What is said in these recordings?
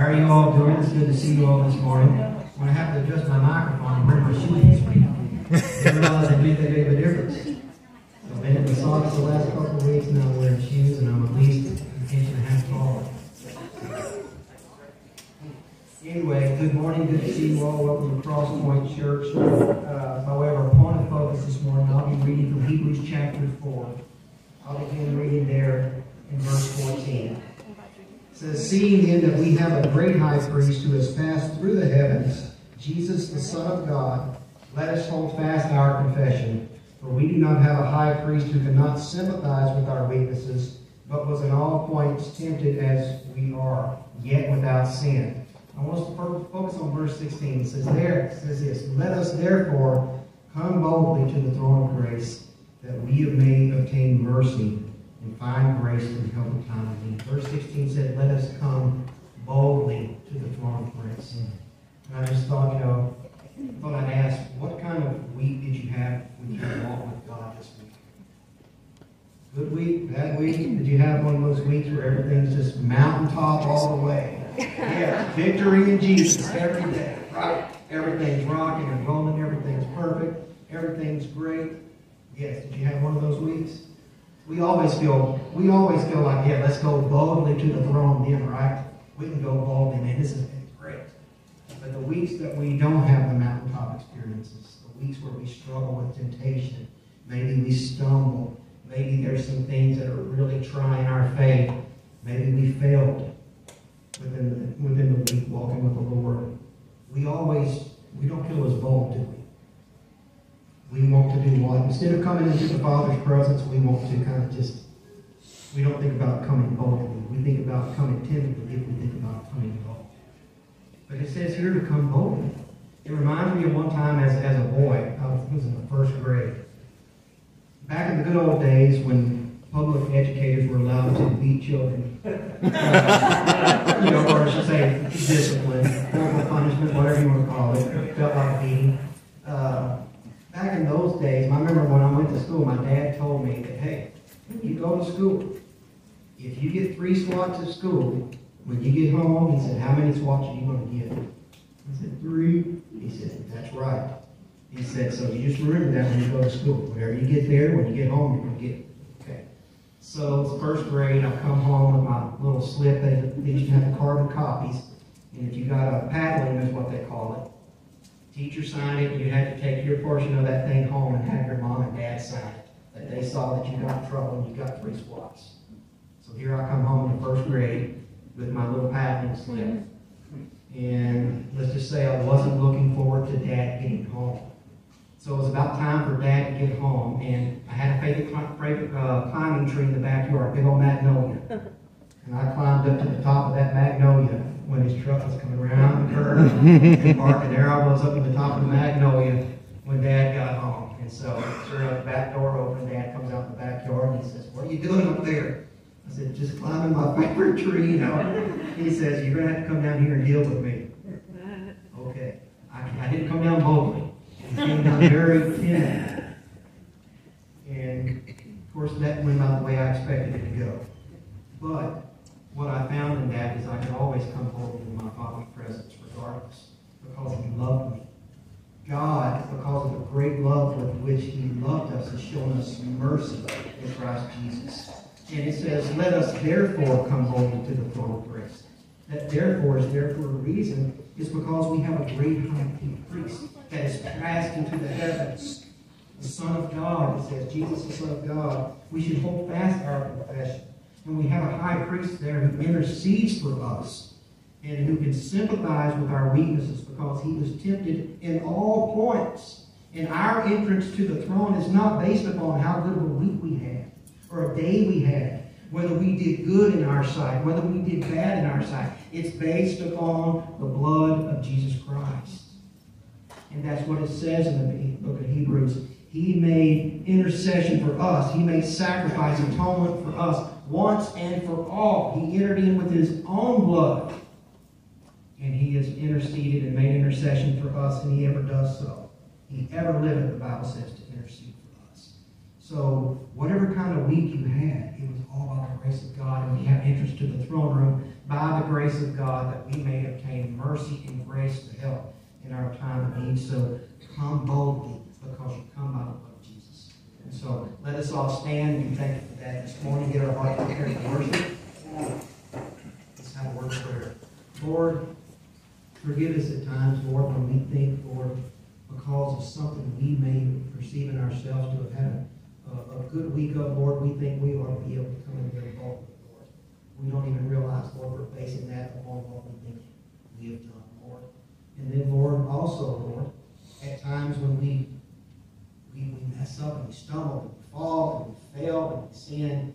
How are you all doing? It's good to see you all this morning. I'm going to have to adjust my microphone and wear my shoes this week. I realize I think they make a difference. I've been in the socks the last couple of weeks, now I'm wearing shoes, and I'm at least an inch and a half tall. Anyway, good morning, good to see you all. Welcome to Cross Point Church. Uh, by way of our point of focus this morning, I'll be reading from Hebrews chapter 4. I'll begin reading there in verse 14. Says, Seeing then that we have a great high priest who has passed through the heavens, Jesus the Son of God, let us hold fast our confession. For we do not have a high priest who cannot sympathize with our weaknesses, but was in all points tempted as we are, yet without sin. I want us to focus on verse 16. It says there, it says this, Let us therefore come boldly to the throne of grace, that we may obtain mercy and find grace in help in time of need. Verse 16 said, Let us come boldly to the throne of grace. And I just thought, you know, I thought I'd ask, what kind of week did you have when you walked with God this week? Good week, bad week? Did you have one of those weeks where everything's just mountaintop all the way? Yeah, victory in Jesus every day, right? Everything's rocking and rolling, everything's perfect, everything's great. Yes, did you have one of those weeks? We always feel, we always feel like, yeah, let's go boldly to the throne then, right? We can go boldly, man, this is great. But the weeks that we don't have the mountaintop experiences, the weeks where we struggle with temptation, maybe we stumble, maybe there's some things that are really trying our faith, maybe we failed within the, within the week walking with the Lord. We always, we don't feel as bold, do we? To do what? Instead of coming into the Father's presence, we want to kind of just, we don't think about coming boldly. We think about coming timidly if we think about coming bold. But it says here to come boldly. It reminds me of one time as, as a boy, I was in the first grade. Back in the good old days when public educators were allowed to beat children. You know, or I should say discipline, corporal punishment, whatever you want to call it. it felt like beating. Uh, back in those days, I remember when I went to school, my dad told me that, hey, you go to school, if you get three swats at school, when you get home, he said, how many swats are you going to get? I said, three. He said, that's right. He said, so you just remember that when you go to school. Whenever you get there, when you get home, you're going to get. Okay. So it's first grade. I come home with my little slip. They, used to have carbon copies. And if you got a paddling, is what they call it. Teacher signed it. You had to take your portion of that thing home and have your mom and dad sign it. That they saw that you got in trouble and you got three swats. So here I come home in the first grade with my little paddling slip. And let's just say I wasn't looking forward to dad getting home. So it was about time for Dad to get home, and I had a favorite, favorite uh, climbing tree in the backyard, a big old magnolia. And I climbed up to the top of that magnolia when his truck was coming around the curve and parked, and there I was up in the top of the magnolia when Dad got home. And so, sure enough, the back door opened, Dad comes out in the backyard, and he says, what are you doing up there? I said, just climbing my favorite tree, you know. He says, you're going to have to come down here and deal with me. Okay. I, I didn't come down boldly. I came down very thin. And of course, that went out the way I expected it to go. But what I found in that is I could always come home in my Father's presence regardless because He loved me. God, because of the great love with which He loved us, has shown us mercy in Christ Jesus. And it says, Let us therefore come boldly to the throne of grace. That therefore is there for a reason, is because we have a great high priest that is passed into the heavens. The Son of God, it says, Jesus the Son of God. We should hold fast our confession. And we have a high priest there who intercedes for us and who can sympathize with our weaknesses because he was tempted in all points. And our entrance to the throne is not based upon how good of a week we had or a day we had, whether we did good in our sight, whether we did bad in our sight. It's based upon the blood of Jesus Christ. And that's what it says in the book of Hebrews. He made intercession for us. He made sacrifice, atonement for us once and for all. He entered in with his own blood. And he has interceded and made intercession for us, and he ever does so. He ever liveth, the Bible says, to intercede for us. So, whatever kind of week you had, it was all about the grace of God, and we have entrance to the throne room by the grace of God that we may obtain mercy and grace to help in our time of need. So come boldly because you come by the blood of Jesus. And so let us all stand and thank you for that this morning. Get our heart prepared for worship. Let's have a word of prayer. Lord, forgive us at times, Lord, when we think, Lord, because of something we may perceive in ourselves to have had a, a good week of, Lord, we think we ought to be able to come in here boldly Lord. we don't even realize, Lord, we're basing that upon what we think we have done, Lord. And then, Lord, also, Lord, at times when we we, we mess up and we stumble and we fall and we fail and we sin,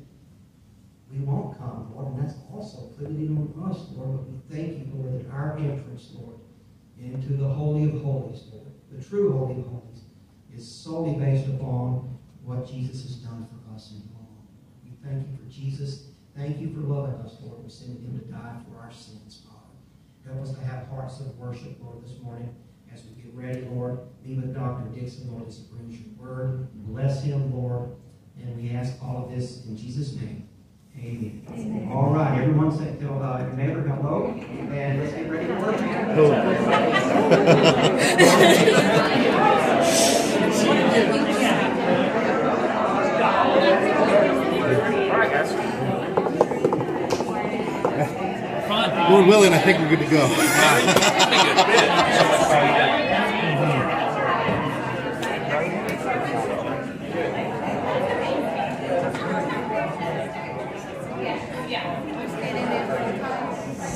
we won't come, Lord, and that's also put it in on us, Lord. But we thank you, Lord, that our entrance, Lord, into the Holy of Holies, Lord, the true Holy of Holies, is solely based upon what Jesus has done for us in the We thank you for Jesus Thank you for loving us, Lord, and sending him to die for our sins, Father. Help us to have hearts of worship, Lord, this morning as we get ready, Lord. Be with Dr. Dixon, Lord, as he brings your word. Bless him, Lord. And we ask all of this in Jesus' name. Amen. Amen. All right, everyone say, tell uh, your neighbor hello, and let's get ready to work. All right, guys. Lord willing, I think we're good to go.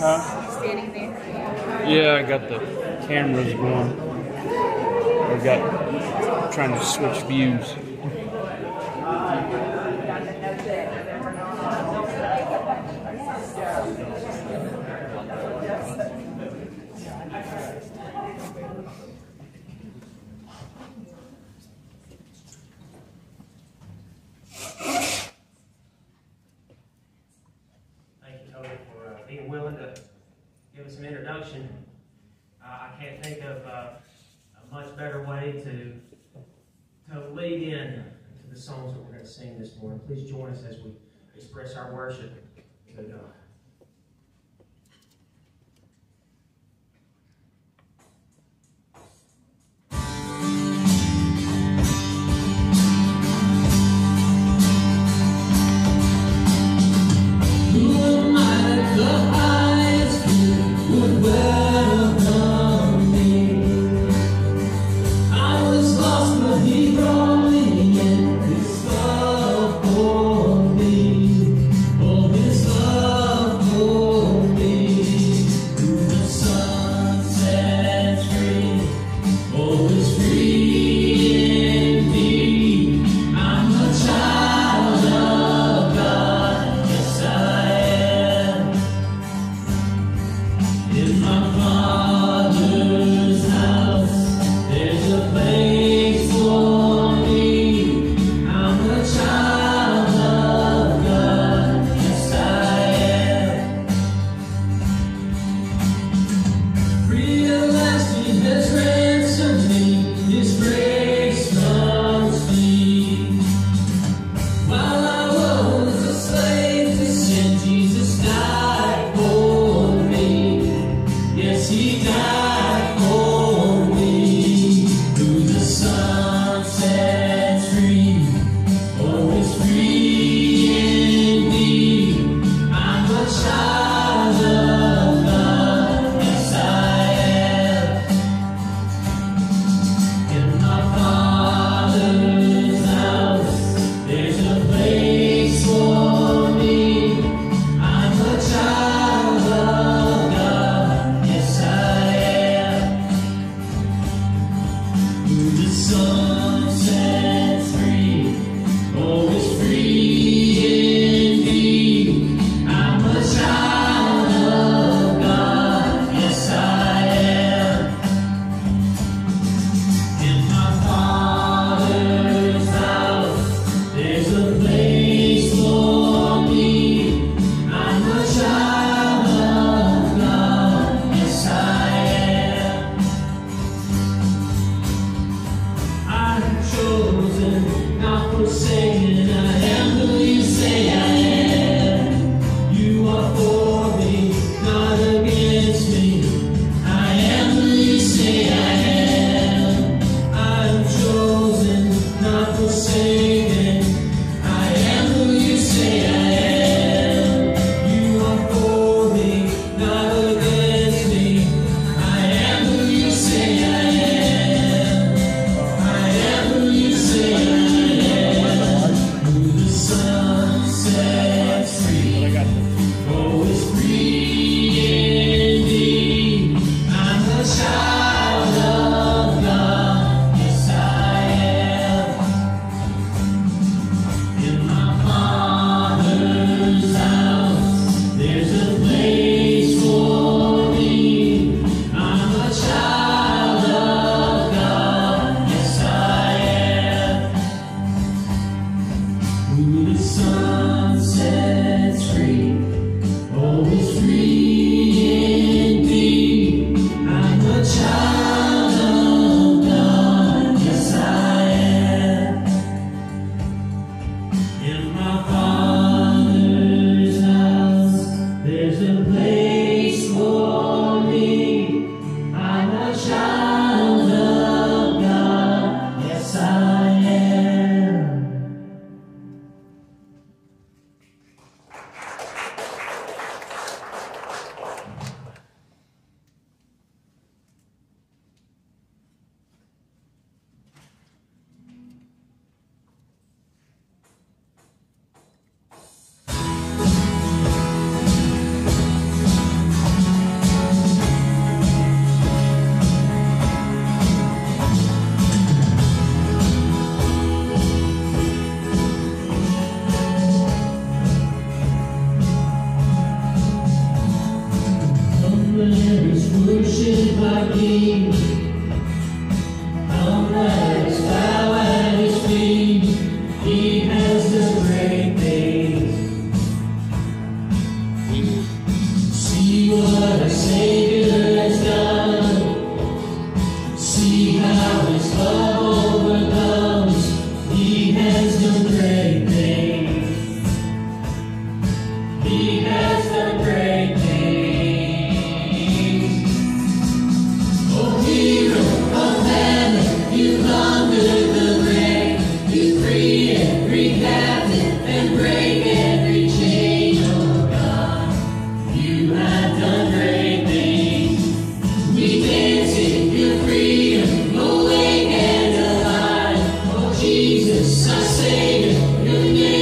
Huh? Yeah, I got the cameras going. I got trying to switch views. Sing this morning. Please join us as we express our worship to God. Hero of heaven, you conquered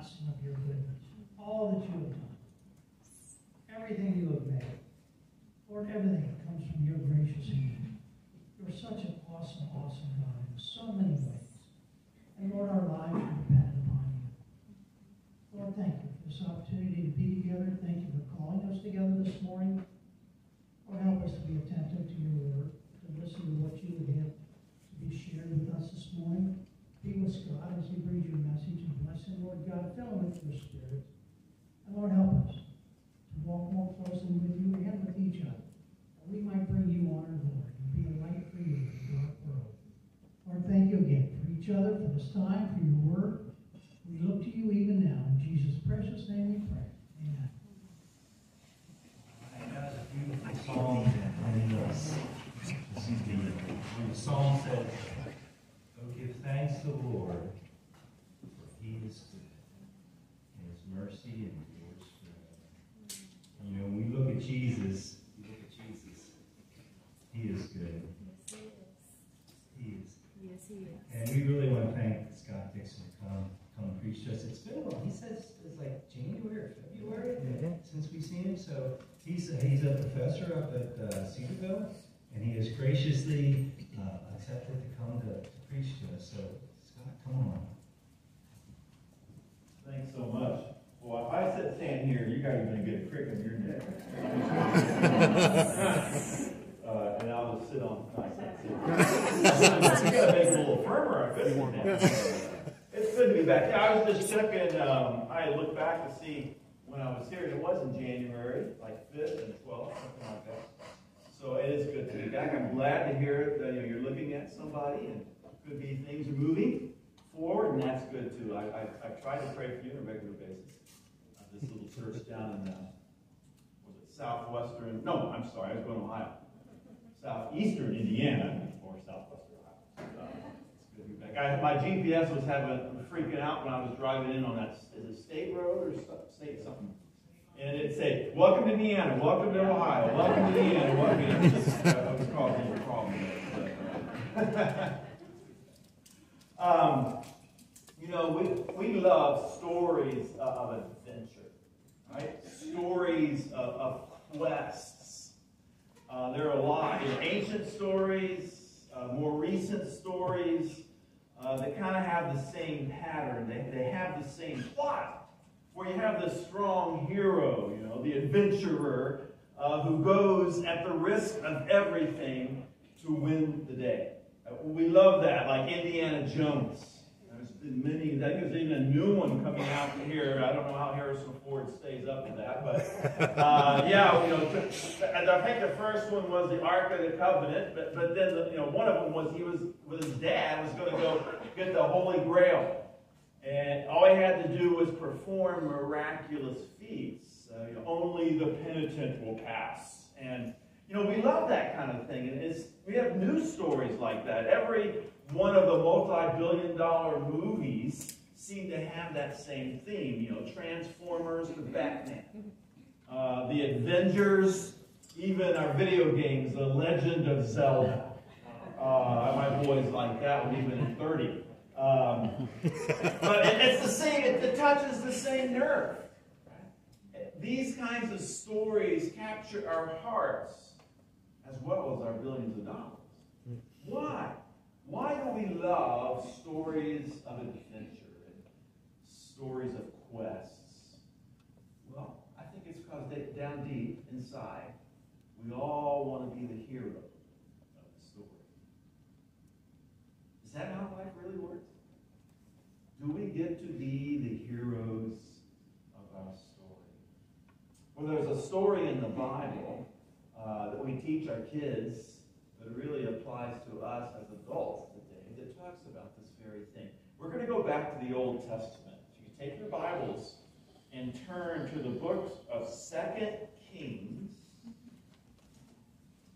of your goodness? All that you have done, everything you have made. Lord, everything comes from your gracious hand. You're such an awesome, awesome God in so many ways. And Lord, our lives are dependent upon you. Lord, thank you for this opportunity to be together. Thank you for calling us together this morning. Lord, help us to be attentive to your word, to listen to what you would have to be shared with us this morning. Be with Scott as he brings your message and Lord God. Fill him with your spirit. And Lord, help us to walk more closely with you and with each other. That we might bring you honor glory and be a light for you in the dark world. Lord, thank you again for each other, for this time, for your word. We look to you even now. In Jesus' precious name we pray. Amen. A beautiful and the, the song said, "Oh, give thanks to the Lord, for He is good, and His mercy endures forever." You know, when we look at Jesus, we look at Jesus. He is good. Yes, He is. Yes, he is. And we really want to thank Scott Dixon to come, come and preach to us. It's been a while. He says it's like January or February since we've seen him. So he's a, he's a professor up at uh, Cedarville, and he has graciously uh, accepted to come to, to preach to us. So Scott, come on. Thanks so much. Well, if I sit stand here, you guys are gonna get a crick in your neck. Uh, and I'll just sit on, no, I can't sit. You gotta make it a little firmer, I could sit down. It's good to be back. Yeah, I was just checking, um, I looked back to see when I was here, and it was in January, like fifth and twelfth, something like that. So it is good to be back. I'm glad to hear that, you know, you're looking at somebody and could be things are moving forward, and that's good too. I, I, I try to pray for you on a regular basis. Uh, This little church down in, uh, was it southwestern, no, I'm sorry, I was going to Ohio. Southeastern Indiana, or southwestern Ohio. Uh. I, my GPS was having, freaking out when I was driving in on that, is it state road or state something? And it'd say, welcome to Indiana, welcome to Ohio, welcome to Indiana, welcome to, I was causing a problem uh, Um, you know, we, we love stories of- right? Stories of, of quests. Uh, there are a lot, ancient stories, uh, more recent stories, uh, that kind of have the same pattern. They, they have the same plot, where you have this strong hero, you know, the adventurer, uh, who goes at the risk of everything to win the day. Uh, we love that, like Indiana Jones. Many, I think there's even a new one coming out here. I don't know how Harrison Ford stays up to that, but uh, yeah, you know, and I think the first one was the Ark of the Covenant, but, but then, the, you know, one of them was he was, with his dad, was going to go get the Holy Grail. And all he had to do was perform miraculous feats. Uh, you know, only the penitent will pass. And, you know, we love that kind of thing. And it's, we have news stories like that. Every one of the multi-billion dollar movies seem to have that same theme. You know, Transformers to Batman. Uh, the Avengers, even our video games, The Legend of Zelda. Uh, my boys like that one even at 30. Um, but it- it's the same, it, it touches the same nerve. These kinds of stories capture our hearts as well as our billions of dollars. Why? Why do we love stories of adventure and stories of quests? Well, I think it's because down deep inside, we all want to be the hero of the story. Is that how life really works? Do we get to be the heroes of our story? Well, there's a story in the Bible uh, that we teach our kids that really applies to us as adults today that talks about this very thing. We're going to go back to the Old Testament. If you take your Bibles and turn to the book of Second Kings,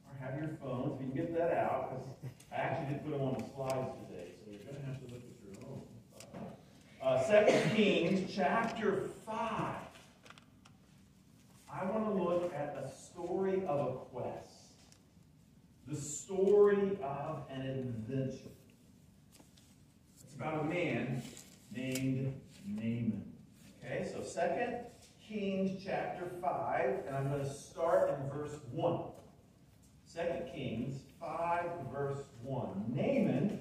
or have your phones, if you can get that out, because I actually did put them on the slides today, so you're going to have to look at your own. Uh, Second Kings chapter 5. I want to look at the story of a quest. The It's about a man named Naaman. Okay, so Second Kings chapter 5, and I'm going to start in verse 1. 2 Kings 5, verse 1. Naaman,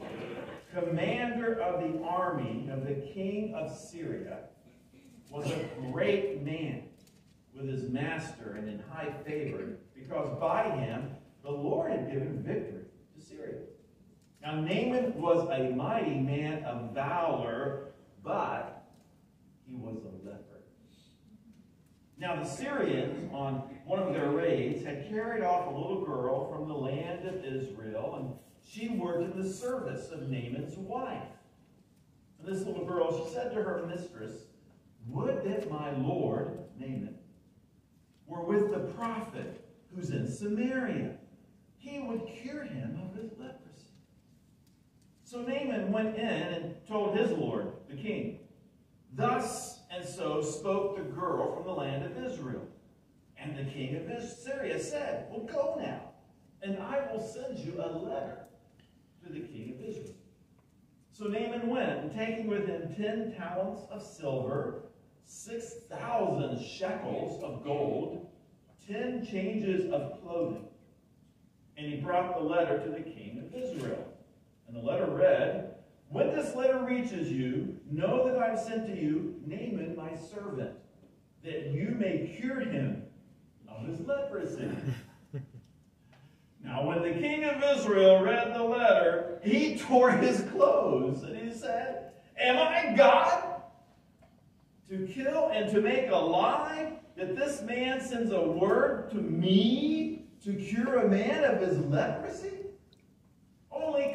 commander of the army of the king of Syria, was a great man with his master and in high favor, because by him the Lord had given victory. Now, Naaman was a mighty man of valor, but he was a leper. Now, the Syrians, on one of their raids, had carried off a little girl from the land of Israel, and she worked in the service of Naaman's wife. And this little girl, she said to her mistress, Would that my lord, Naaman, were with the prophet who's in Samaria. He would cure him of his leprosy. So Naaman went in and told his lord, the king, Thus and so spoke the girl from the land of Israel. And the king of Syria said, Well, go now, and I will send you a letter to the king of Israel. So Naaman went, and taking with him ten talents of silver, six thousand shekels of gold, ten changes of clothing. And he brought the letter to the king of Israel. And the letter read, When this letter reaches you, know that I've sent to you Naaman my servant, that you may cure him of his leprosy. now, when the king of Israel read the letter, he tore his clothes, and he said, Am I God? To kill and to make alive? That this man sends a word to me to cure a man of his leprosy?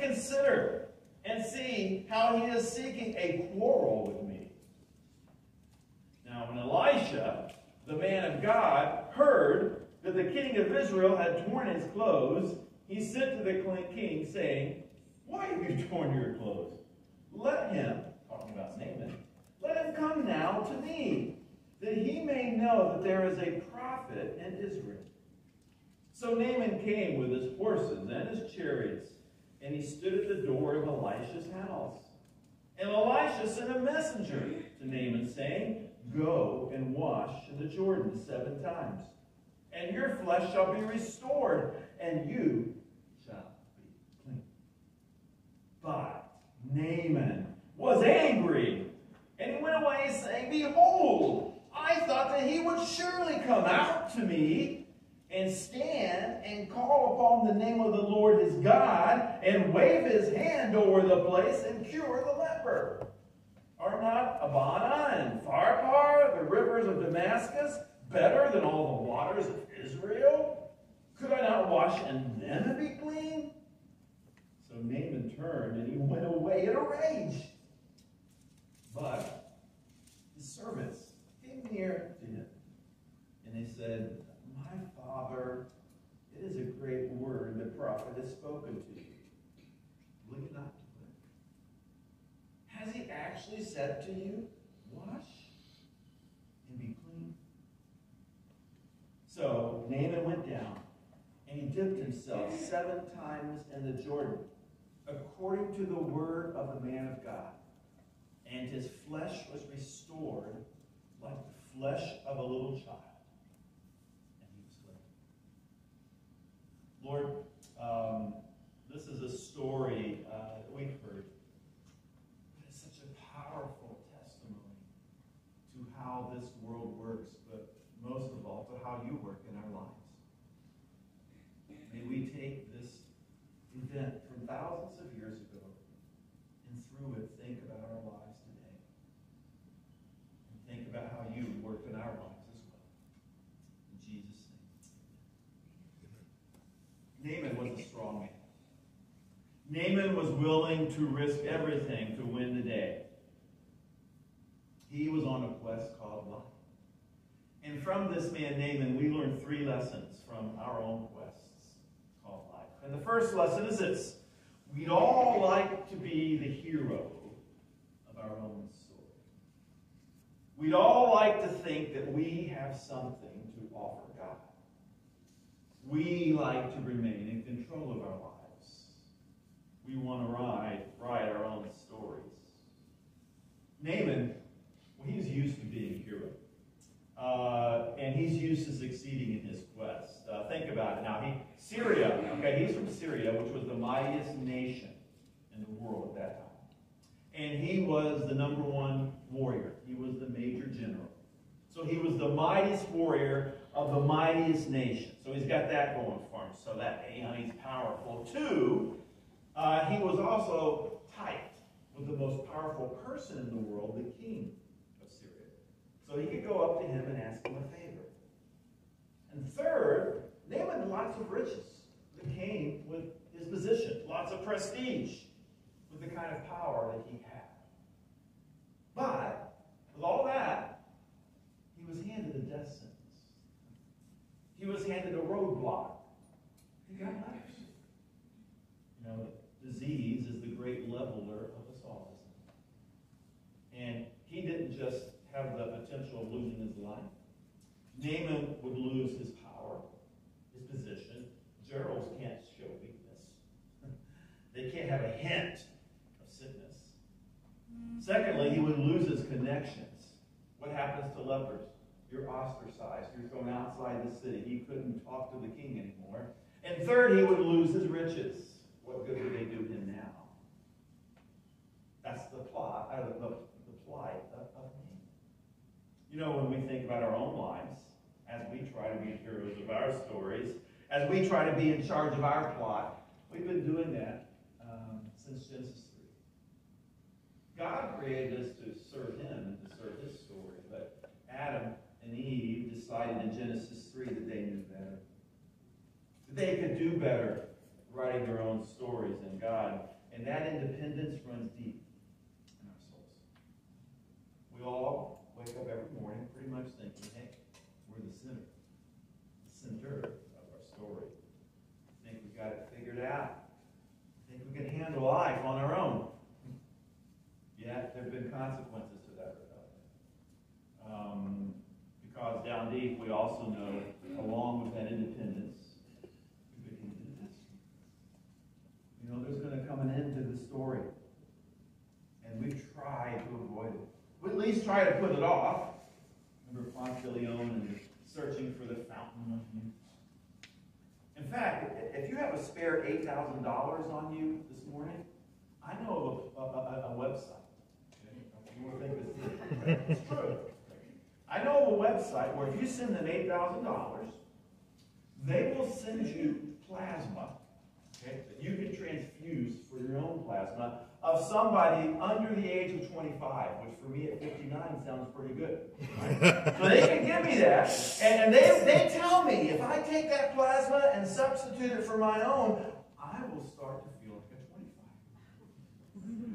Consider and see how he is seeking a quarrel with me. Now, when Elisha, the man of God, heard that the king of Israel had torn his clothes, he sent to the king, saying, Why have you torn your clothes? Let him, talking about Naaman, let him come now to me, that he may know that there is a prophet in Israel. So Naaman came with his horses and his chariots, and he stood at the door of Elisha's house. And Elisha sent a messenger to Naaman, saying, Go and wash in the Jordan seven times, and your flesh shall be restored, and you shall be clean. But Naaman was angry, and he went away saying, Behold, I thought that he would surely come out to me and stand and call upon the name of the Lord his God and wave his hand over the place and cure the leper. Are not Abana and Pharpar, the rivers of Damascus, better than all the waters of Israel? Could I not wash and then be clean? So Naaman turned and he went away in a rage. But his servants came near to him, and they said, father, it is a great word the prophet has spoken to you. Will you not it? Has he actually said to you, Wash and be clean? So Naaman went down, and he dipped himself seven times in the Jordan, according to the word of the man of God. And his flesh was restored like the flesh of a little child. And he was clean. Lord, um, this is a story uh, that we've heard. It's such a powerful testimony to how this world works, but most of all, to how you work in our lives. May we take this event from thousands of years ago and through it think about our lives today. And think about how you work in our lives as well. In Jesus' name. Naaman was a strong man. Naaman was willing to risk everything to win the day. He was on a quest called life. And from this man, Naaman, we learn three lessons from our own quests called life. And the first lesson is this We'd all like to be the hero of our own story. We'd all like to think that we have something to offer God. We like to remain in control of our lives. We want to ride, write our own stories. Naaman, well, he's used to being a hero. Uh, and he's used to succeeding in his quest. Uh, think about it. Now, he, Syria, okay, he's from Syria, which was the mightiest nation in the world at that time. And he was the number one warrior. He was the major general. So he was the mightiest warrior of the mightiest nation. So he's got that going for him. So that you know, he's powerful. Two, uh, he was also tight with the most powerful person in the world, the king of Syria. So he could go up to him and ask him a favor. And third, Naaman had lots of riches that came with his position, lots of prestige with the kind of power that he had. But with all that, he was handed a death sentence. He was handed a roadblock. He got. You know, disease is the great leveler of us all. And he didn't just have the potential of losing his life. Naaman would lose his power, his position. Gerals can't show weakness. they can't have a hint of sickness. Secondly, he would lose his connections. What happens to lepers? You're ostracized. You're thrown outside the city. He couldn't talk to the king anymore. And third, he would lose his riches. What good would they do him now? That's the plot, uh, the, the plight of, of Naaman. You know, when we think about our own lives, as we try to be heroes of our stories, as we try to be in charge of our plot, we've been doing that um, since Genesis 3. God created us to serve Him and to serve His story, but Adam and Eve decided in Genesis 3 that they knew better. That they could do better writing their own stories than God. And that independence runs deep in our souls. We all wake up every morning pretty much thinking, hey, we're the center, the center of our story. I think we've got it figured out. I think we can handle life on our own. Yet there have been consequences to that rebellion. Um, because down deep, we also know, along with that independence, we became independent. You know, there's come an end to the story. And we try to avoid it. We at least try to put it off. Remember Leon and searching for the fountain of youth. In fact, if you have a spare $8,000 on you this morning, I know of a, a, a, a website. You think this is It's true. I know of a website where if you send them $8,000, they will send you plasma okay, that you can transfuse for your own plasma of somebody under the age of 25, which for me at 59 sounds pretty good. Right? so they can give me that, and, they, they tell me if I take that plasma and substitute it for my own, I will start to feel like a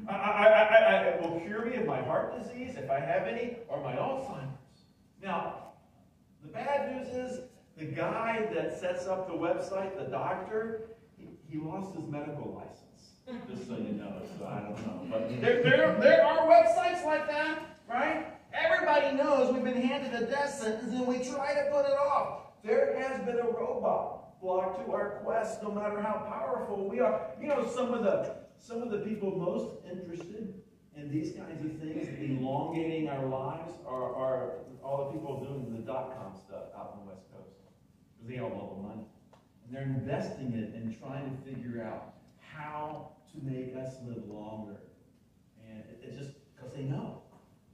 25. I, I, I, I, will cure me of my heart disease, if I have any, or my Alzheimer's. Now, the bad news is the guy that sets up the website, the doctor, he, he lost his medical license. Just so you know, so I don't know. But there, there, there are websites like that, right? Everybody knows we've been handed a death sentence and we try to put it off. There has been a robot block to our quest, no matter how powerful we are. You know, some of the some of the people most interested in these kinds of things, elongating our lives, are, are all the people doing the dot-com stuff out on the West Coast. Because they all love the money. They're investing it and trying to figure out how to make us live longer. And it, it's just because they know.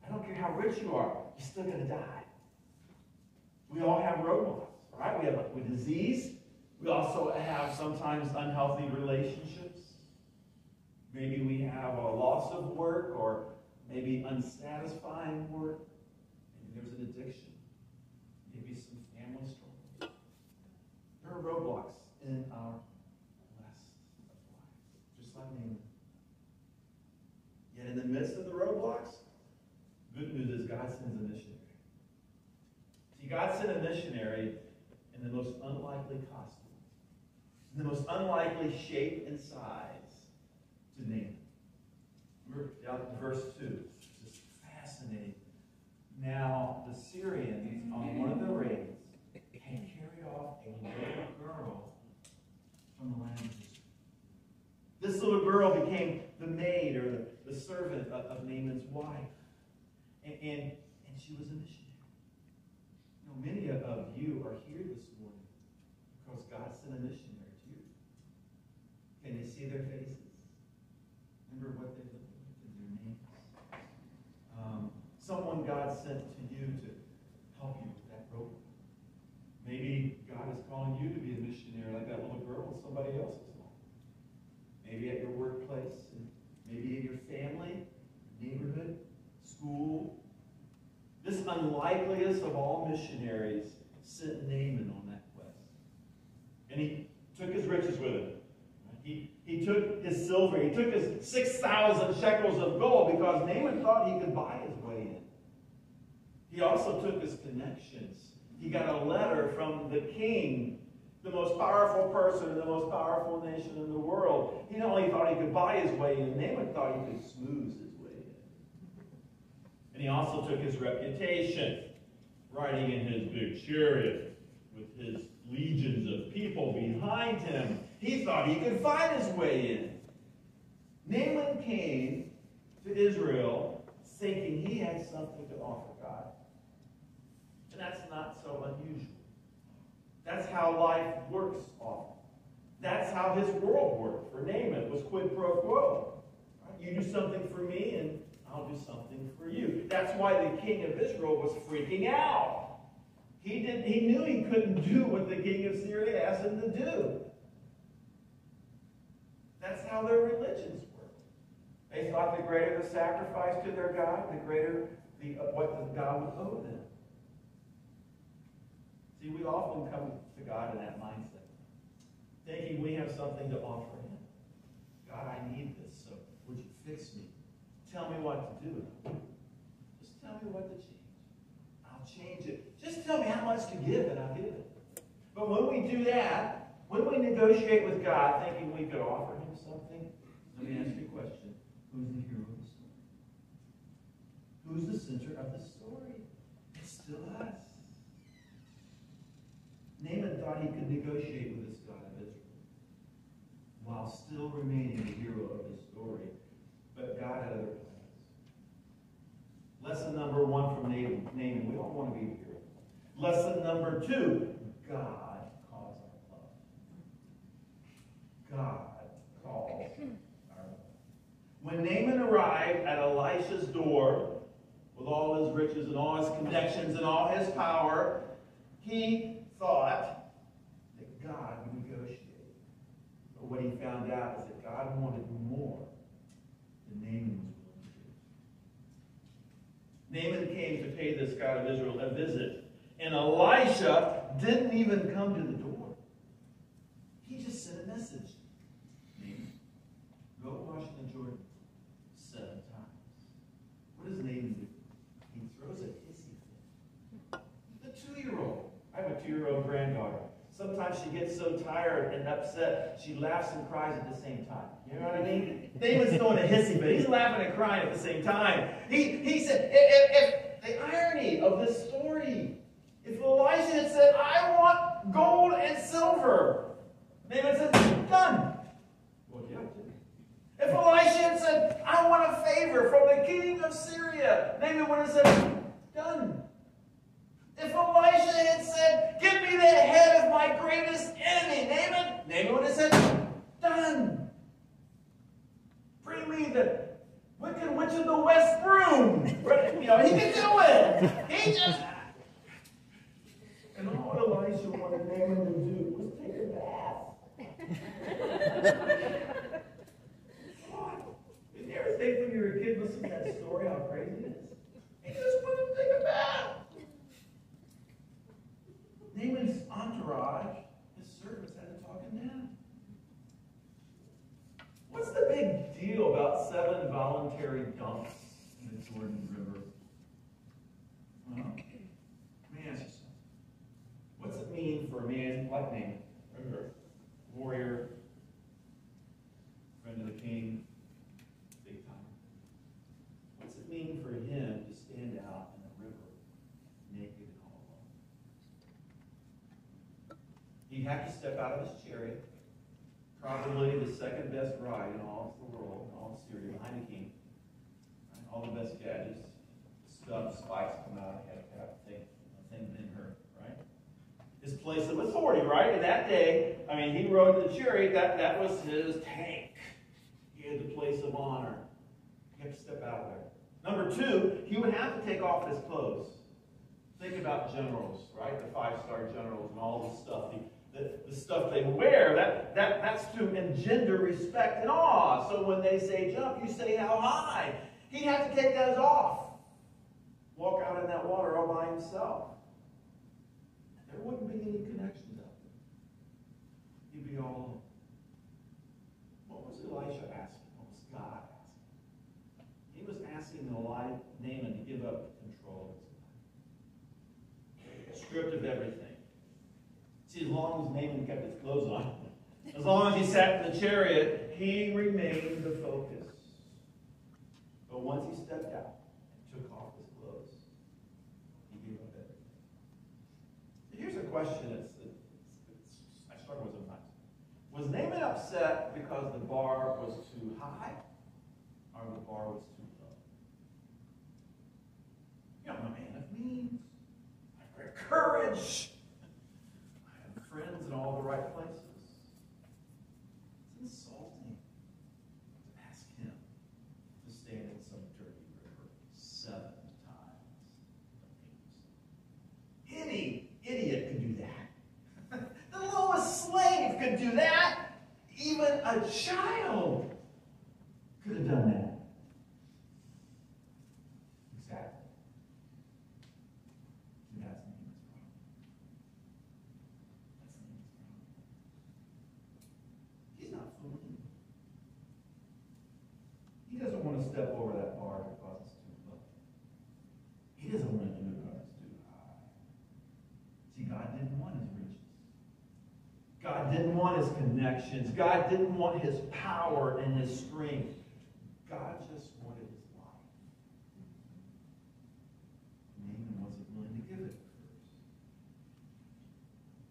I don't care how rich you are, you're still going to die. We all have roadblocks, right? We have a, disease. We also have sometimes unhealthy relationships. Maybe we have a loss of work or maybe unsatisfying work. Maybe there's an addiction. Maybe some family struggles. There are roadblocks in our quest of life, just like Naaman. Yet in the midst of the roadblocks, good news is God sends a missionary. See, God sent a missionary in the most unlikely costume, in the most unlikely shape and size to Naaman. Remember verse 2. This is fascinating. Now, the Syrians, on one of the raids, off a little girl from the land of Israel. This little girl became the maid or the, the servant of, of Naaman's wife. And, and, and she was a missionary. You know, many of you are here this morning because God sent a missionary to you. Can you see their faces? Remember what they look like and their names? Um, someone God sent to you to help you with that rope. Maybe God is calling you to be a missionary like that little girl with somebody else's home. Maybe at your workplace, maybe in your family, neighborhood, school. This unlikeliest of all missionaries sent Naaman on that quest. And he took his riches with him. He, he took his silver, he took his 6,000 shekels of gold because Naaman thought he could buy his way in. He also took his connections. He got a letter from the king, the most powerful person in the most powerful nation in the world. He not only thought he could buy his way in, Naaman thought he could smooth his way in. And he also took his reputation, riding in his big chariot with his legions of people behind him. He thought he could find his way in. Naaman came to Israel thinking he had something to offer that's not so unusual. That's how life works often. That's how his world worked for Naaman. It was quid pro quo. You do something for me and I'll do something for you. That's why the king of Israel was freaking out. He, didn't. he knew he couldn't do what the king of Syria asked him to do. That's how their religions work. They thought the greater the sacrifice to their God, the greater the, what the God would owe them. See, we often come to God in that mindset, thinking we have something to offer Him. God, I need this, so would you fix me? Tell me what to do. Just tell me what to change. I'll change it. Just tell me how much to give, and I'll give it. But when we do that, when we negotiate with God thinking we could offer Him something, let me ask you a question. Who's the hero of the story? Who's the center of the story? It's still us. Naaman thought he could negotiate with this God of Israel while still remaining the hero of his story. But God had other plans. Lesson number one from Naaman. We all want to be the hero. Lesson number two, God calls our love. God calls our. When Naaman arrived at Elisha's door with all his riches and all his connections and all his power, he thought that God would negotiate. But what he found out is that God wanted more than Naaman was willing to do. Naaman came to pay this God of Israel a visit. And Elisha didn't even come to the door. He just sent a message. Naaman, go wash in the Jordan seven times. What does Naaman do? He throws a hissy fit. The two-year-old. I have a two-year-old granddaughter. Sometimes she gets so tired and upset, she laughs and cries at the same time. You know what I mean? David's throwing a hissy but He's laughing and crying at the same time. He, he said, if, if, the irony of this story, if Elijah had said, I want gold and silver, David said, done. Well, yeah, if Elisha had said, I want a favor from the king of Syria, David would have said, done. If Elisha had said, Give me the head of my greatest enemy, Naaman, Naaman would have said, Done. Bring me the wicked witch of the west room. You know, he could do it. He just. And all Elisha wanted Naaman to do was take a bath. Did you ever think when you were a kid listen to that story how crazy it is? He just wanted to take a bath. Naaman's entourage, his servants had to talk him down. What's the big deal about seven voluntary dumps in the Jordan River? Well, let me ask you something. What's it mean for a man like Naaman, warrior, friend of the king, big time? What's it mean for him to stand out in the river naked and all alone? He had to step out of his chariot, probably the second best ride in all of the world, in all of Syria, behind the king. Right? All the best gadgets, up, spikes come out, had to have a thing, a thing in her, right? His place of authority, right? In that day, I mean, he rode the chariot, that, that was his tank. He had the place of honor. He had to step out of there. Number two, he would have to take off his clothes. Think about generals, right? The five-star generals and all the stuff, the, the, the stuff they wear. That, that, that's to engender respect and awe. So when they say jump, you say how high. He'd have to take those off. Walk out in that water all by himself. There wouldn't be any. He'd be all. What was Elisha asking? What was God asking? He was asking Naaman to give up control of his life. Stripped of everything. See, as long as Naaman kept his clothes on, as long as he sat in the chariot, he remained the focus. But once he stepped out and took off his clothes, he gave up everything. Here's a question that's, I struggle with sometimes. Was Naaman upset because the bar was too high or the bar was too low? You know, I'm a man of means. I have great courage. I have friends in all the right places. It's insulting to ask him to stand in some dirty river seven times. Any idiot could do that. the lowest slave could do that. Even a child could have done that. Exactly. And that's Naaman's problem. That's Naaman's problem. He's not fooling. He doesn't want to step over that bar because it's too low. He doesn't want to do it because it's too high. See, God didn't want his riches. God didn't want his connections. God didn't want his power and his strength. God just wanted his life. Naaman wasn't willing to give it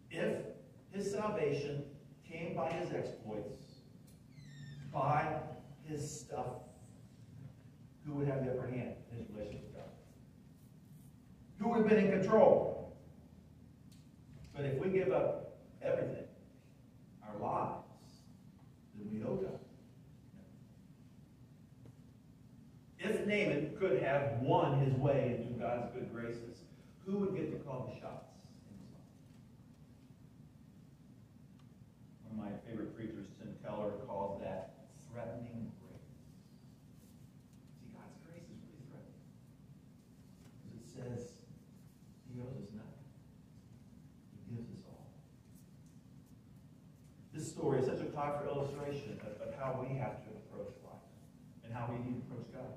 first. If his salvation came by his exploits, by his stuff, who would have the upper hand in his relationship with God? Who would have been in control? But if we give up everything, our lives, then we owe God. If Naaman could have won his way into God's good graces, who would get to call the shots? One of my favorite preachers, Tim Keller, calls that threatening grace. See, God's grace is really threatening. Because it says he owes us nothing. He gives us all. This story is such a powerful illustration of, of how we have to approach life and how we need to approach God.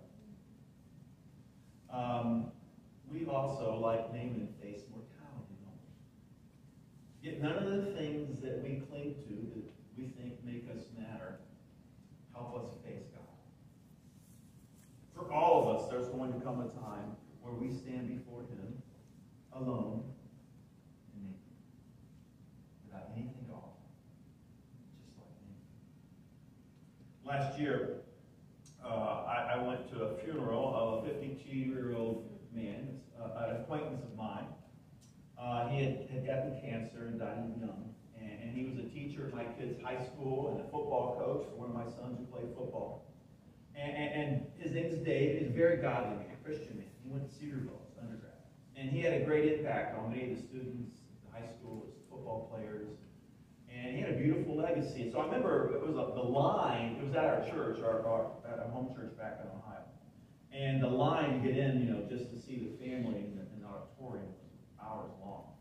Um, we also, like Naaman, face mortality? Yet none of the things that we cling to, that we think make us matter, help us face God. For all of us, there's going to come a time where we stand before Him alone and without anything to offer, just like. Last year, uh, I, I went to a funeral of a 52-year-old man, uh, an acquaintance of mine. Uh, he had, had gotten cancer and died young. And, and he was a teacher at my kid's high school and a football coach for one of my sons who played football. And, and, and his name is Dave. He's a very godly man, Christian man. He went to Cedarville as undergrad. And he had a great impact on many of the students at the high school, as football players. And he had a beautiful legacy. So I remember it was a, the line, it was at our church, our, our, at our home church back in Ohio. And the line to get in, you know, just to see the family in the, in the auditorium was hours long.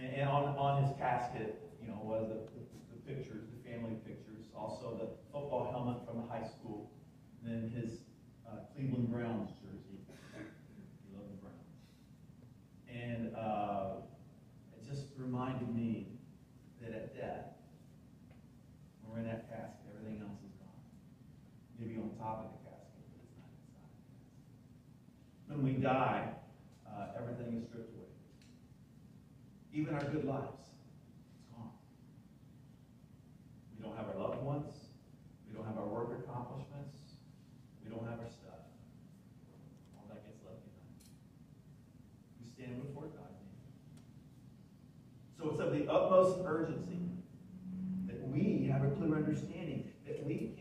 And, and, on, on his casket, you know, was the, the, the pictures, the family pictures, also the football helmet from the high school, and then his uh, Cleveland Browns jersey. He loved the Browns. And uh, it just reminded me that at death, when we're in that casket, everything else is gone. Maybe on top of the casket, but it's not inside. When we die, uh, everything is stripped even our good lives. It's gone. We don't have our loved ones. We don't have our work accomplishments. We don't have our stuff. All that gets left behind. We stand before God. So it's of the utmost urgency that we have a clear understanding that we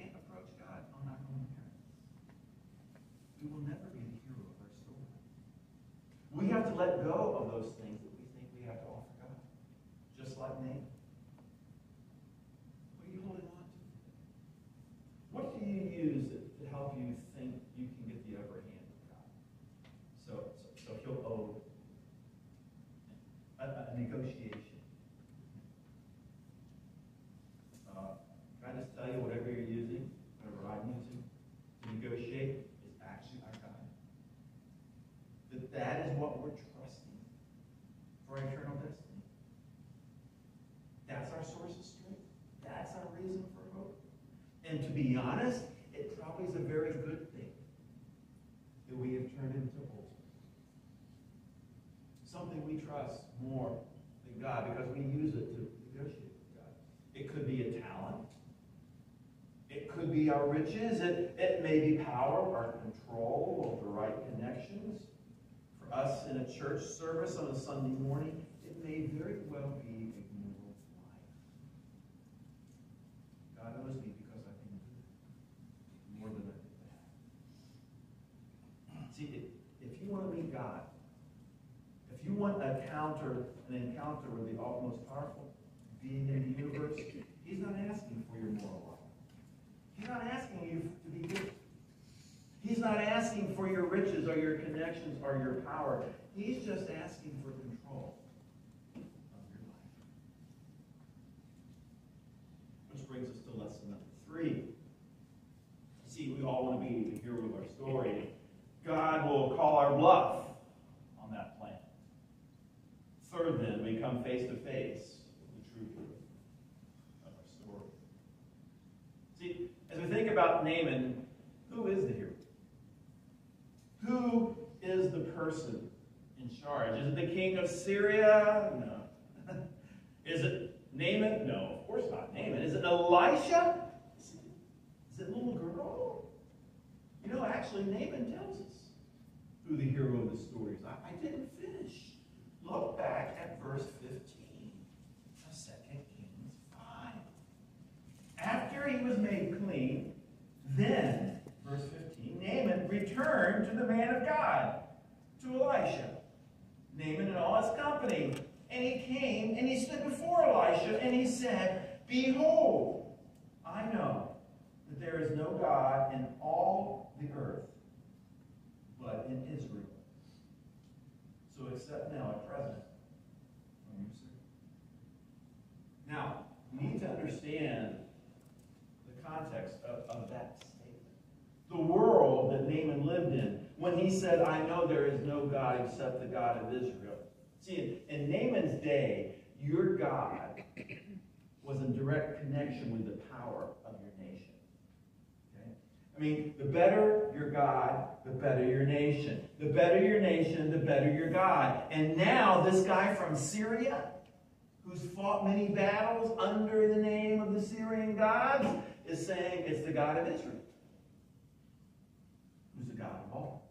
Sunday morning, it may very well be moral life. God owes me because I can do more than I did that. See, if, you want to meet God, if you want a counter, an encounter with the most powerful being in the universe, He's not asking for your moral life. He's not asking you to be good. He's not asking for your riches or your connections or your power. He's just asking for control of your life. Which brings us to lesson number three. See, we all want to be the hero of our story. God will call our bluff on that plan. Third, then, we come face to face with the true hero of our story. See, as we think about Naaman, who is the hero? Who is the person in charge? Is it the king of Syria? No. is it Naaman? No, of course not Naaman. Is it Elisha? Is it, is it little girl? You know, actually, Naaman tells us who the hero of the story is. I, I didn't finish. Look back at verse 15 of 2 Kings 5. After he was made clean, then, verse 15, Naaman returned to the man of God, to Elisha. Naaman and all his company. And he came and he stood before Elisha and he said, Behold, I know that there is no God in all the earth but in Israel. So accept now at present. Now, we need to understand the context of, of that statement. The world that Naaman lived in, when he said, I know there is no God except the God of Israel. See, in, Naaman's day, your God was in direct connection with the power of your nation. Okay? I mean, the better your God, the better your nation. The better your nation, the better your God. And now, this guy from Syria, who's fought many battles under the name of the Syrian gods, is saying it's the God of Israel. Who's the God of all.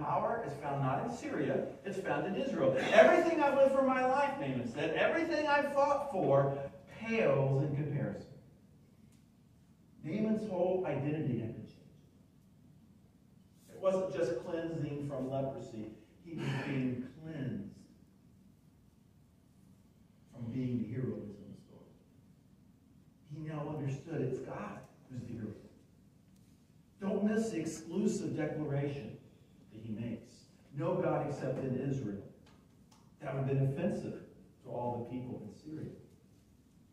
Power is found not in Syria, it's found in Israel. Everything I've lived for my life, Naaman said, everything I've fought for pales in comparison. Naaman's whole identity had been changed. It wasn't just cleansing from leprosy, he was being cleansed from being the hero of his own story. He now understood it's God who's the hero. Don't miss the exclusive declaration he makes. No God except in Israel. That would have been offensive to all the people in Syria.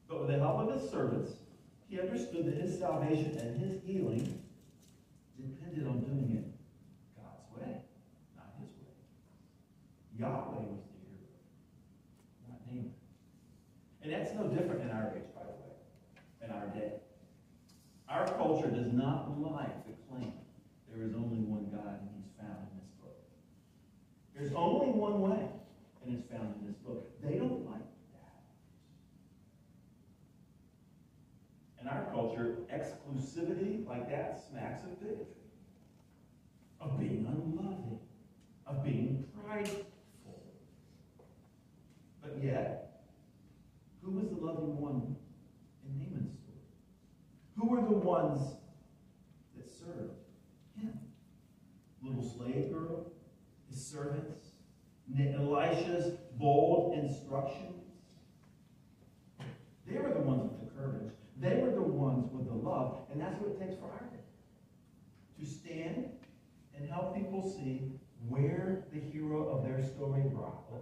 But with the help of his servants, he understood that his salvation and his healing depended on doing it God's way, not his way. Yahweh was the hero, not Naaman. And that's no different in our age, by the way, in our day. Our culture does not like the claim there is only one there's only one way, and it's found in this book. They don't like that. In our culture, exclusivity like that smacks of bigotry, of being unloving, of being prideful. But yet, who was the loving one in Naaman's story? Who were the ones that served him? Little slave girl? servants, Elisha's bold instructions. They were the ones with the courage. They were the ones with the love. And that's what it takes for our. To stand and help people see where the hero of their story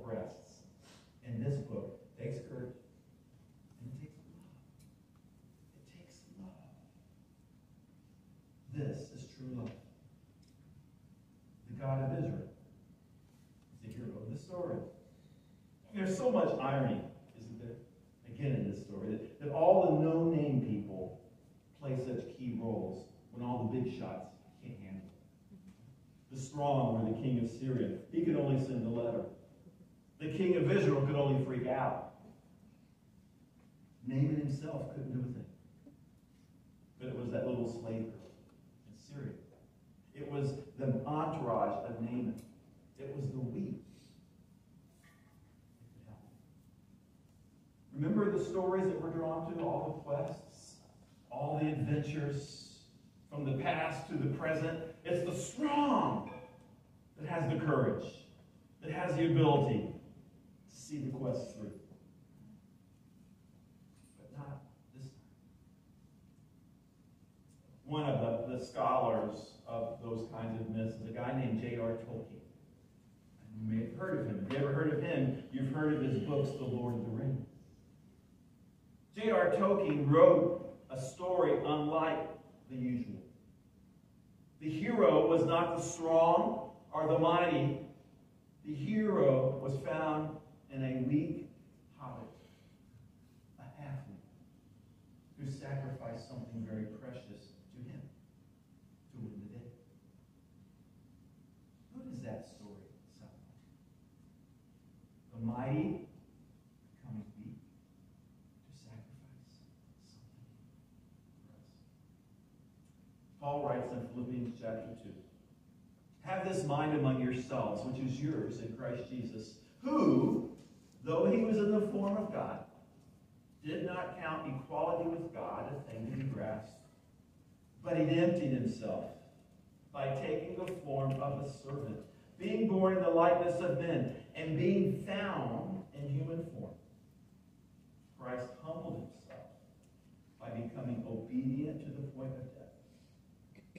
rests. And this king of Syria. He could only send a letter. The king of Israel could only freak out. Naaman himself couldn't do a thing. But it was that little slave girl in Syria. It was the entourage of Naaman. It was the weak. Remember the stories that we're drawn to, all the quests, all the adventures from the past to the present. It's the strong that has the courage, that has the ability to see the quest through. But not this time. One of the, the scholars of those kinds of myths is a guy named J.R. Tolkien. You may have heard of him. If you ever heard of him, you've heard of his books, The Lord of the Rings. J.R. Tolkien wrote a story unlike the usual. The hero was not the strong or the mighty. The hero was found in a weak hobbit, a halfling, who sacrificed something very precious to him to win the day. Who does that story sound like? The mighty becoming to sacrifice something for. Paul writes in Philippians chapter 2 Have this mind among yourselves, which is yours in Christ Jesus, who, though he was in the form of God, did not count equality with God a thing to be grasped, but he emptied himself by taking the form of a servant, being born in the likeness of men, and being found in human form. Christ humbled himself by becoming obedient to the point of death,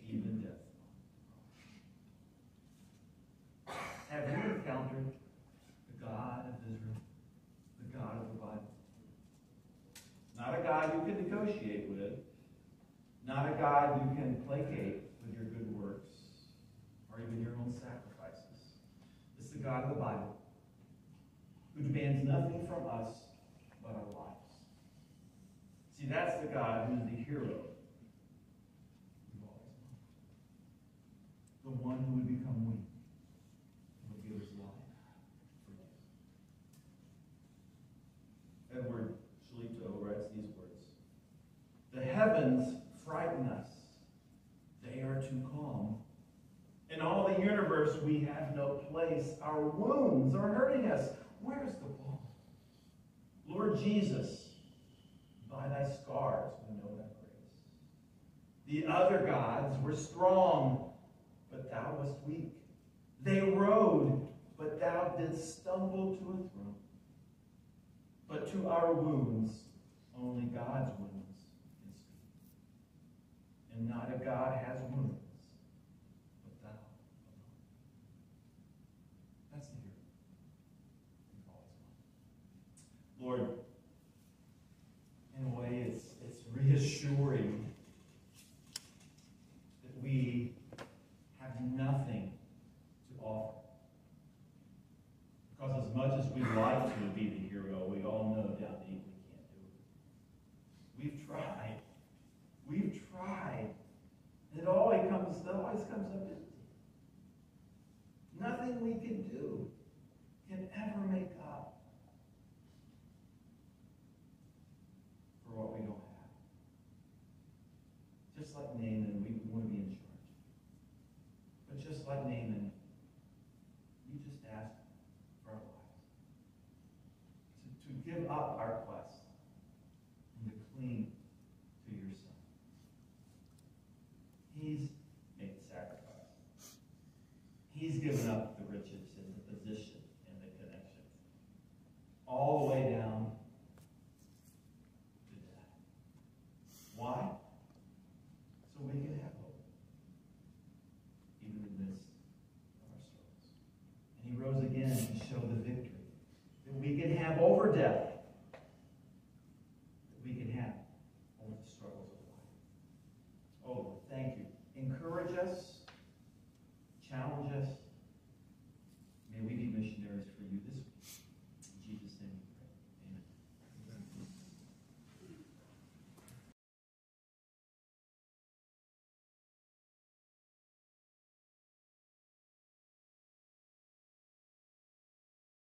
even death. Have you encountered the God of Israel, the God of the Bible? Not a God you can negotiate with, not a God you can placate with your good works or even your own sacrifices. It's the God of the Bible who demands nothing from us but our lives. See, that's the God who's the hero. The one who would become weak and would give his life for you. Edward Shalito writes these words The heavens frighten us, they are too calm. In all the universe, we have no place. Our wounds are hurting us. Where's the balm? Lord Jesus, by thy scars we know thy grace. The other gods were strong, but thou wast weak. They rode, but thou didst stumble to a throne. But to our wounds, only God's wounds. And not a God has wounds,